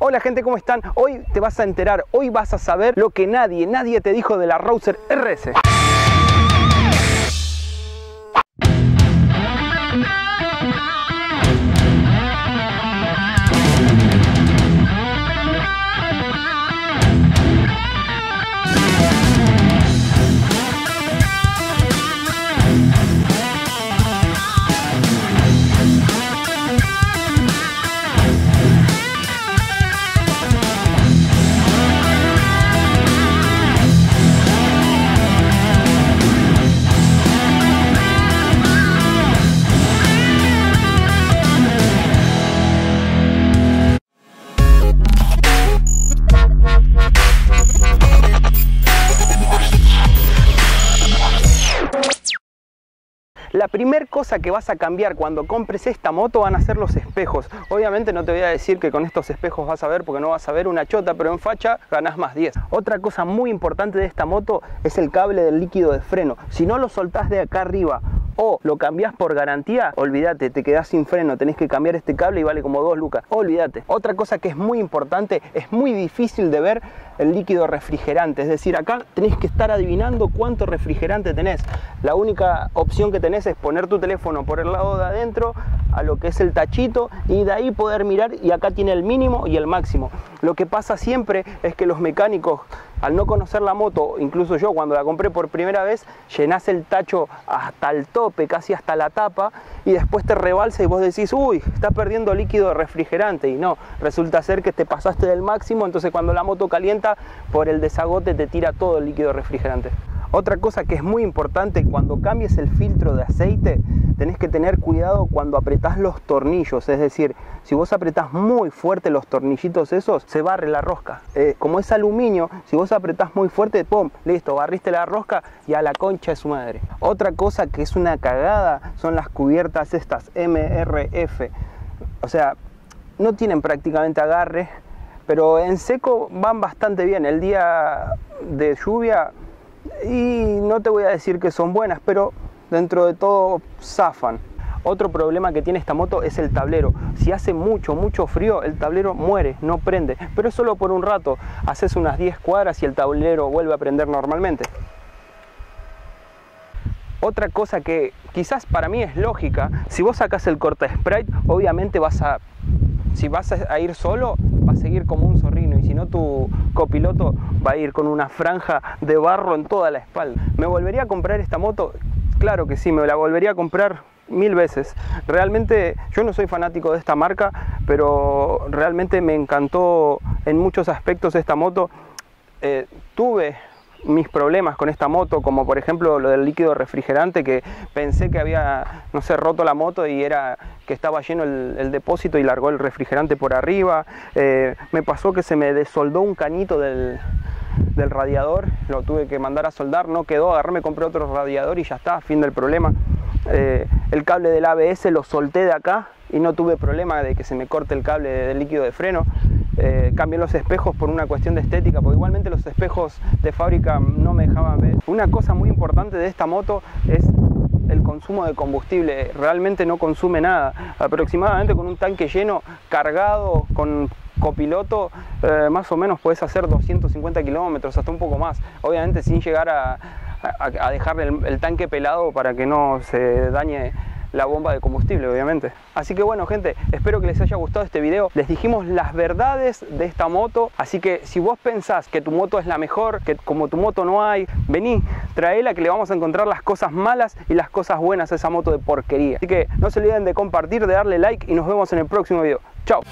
Hola gente, ¿cómo están? Hoy te vas a enterar, hoy vas a saber lo que nadie, nadie te dijo de la Rouser RS. La primera cosa que vas a cambiar cuando compres esta moto van a ser los espejos. Obviamente no te voy a decir que con estos espejos vas a ver porque no vas a ver una chota, pero en facha ganás más 10. Otra cosa muy importante de esta moto es el cable del líquido de freno. Si no lo soltás de acá arriba o lo cambias por garantía, olvídate, te quedás sin freno, tenés que cambiar este cable y vale como 2 lucas. Olvídate. Otra cosa que es muy importante, es muy difícil de ver el líquido refrigerante, es decir, acá tenés que estar adivinando cuánto refrigerante tenés. La única opción que tenés es poner tu teléfono por el lado de adentro a lo que es el tachito y de ahí poder mirar y acá tiene el mínimo y el máximo. Lo que pasa siempre es que los mecánicos al no conocer la moto, incluso yo cuando la compré por primera vez, llenás el tacho hasta el tope, casi hasta la tapa, y después te rebalsa y vos decís, uy, está perdiendo líquido refrigerante. Y no, resulta ser que te pasaste del máximo, entonces cuando la moto calienta, por el desagote te tira todo el líquido refrigerante. Otra cosa que es muy importante, cuando cambies el filtro de aceite, tenés que tener cuidado cuando apretás los tornillos. Es decir, si vos apretás muy fuerte los tornillitos esos, se barre la rosca. Eh, como es aluminio, si vos apretás muy fuerte, ¡pum! Listo, barriste la rosca y a la concha de su madre. Otra cosa que es una cagada son las cubiertas estas, MRF. O sea, no tienen prácticamente agarre, pero en seco van bastante bien. El día de lluvia y no te voy a decir que son buenas, pero dentro de todo zafan. Otro problema que tiene esta moto es el tablero. Si hace mucho, mucho frío, el tablero muere, no prende. Pero solo por un rato. Haces unas 10 cuadras y el tablero vuelve a prender normalmente. Otra cosa que quizás para mí es lógica, si vos sacas el corta sprite, obviamente vas a, si vas a ir solo, va a seguir como un zorrino y si no tu copiloto va a ir con una franja de barro en toda la espalda. ¿Me volvería a comprar esta moto? Claro que sí, me la volvería a comprar mil veces. Realmente yo no soy fanático de esta marca, pero realmente me encantó en muchos aspectos esta moto. Eh, tuve mis problemas con esta moto, como por ejemplo lo del líquido refrigerante, que pensé que había, no sé, roto la moto y era que estaba lleno el, depósito y largó el refrigerante por arriba. Eh, me pasó que se me desoldó un cañito del, radiador, lo tuve que mandar a soldar, no quedó, agarré, compré otro radiador y ya está, fin del problema. Eh, el cable del ABS lo solté de acá y no tuve problema de que se me corte el cable del líquido de freno. Eh, cambié los espejos por una cuestión de estética, porque igualmente los espejos de fábrica no me dejaban ver. Una cosa muy importante de esta moto es el consumo de combustible, realmente no consume nada. Aproximadamente con un tanque lleno, cargado, con copiloto, eh, más o menos puedes hacer 250 kilómetros, hasta un poco más. Obviamente sin llegar a, dejar el tanque pelado para que no se dañe la bomba de combustible, obviamente. Así que bueno, gente, espero que les haya gustado este video. Les dijimos las verdades de esta moto, así que si vos pensás que tu moto es la mejor, que como tu moto no hay, vení, traela que le vamos a encontrar las cosas malas y las cosas buenas a esa moto de porquería. Así que no se olviden de compartir, de darle like y nos vemos en el próximo video. Chao.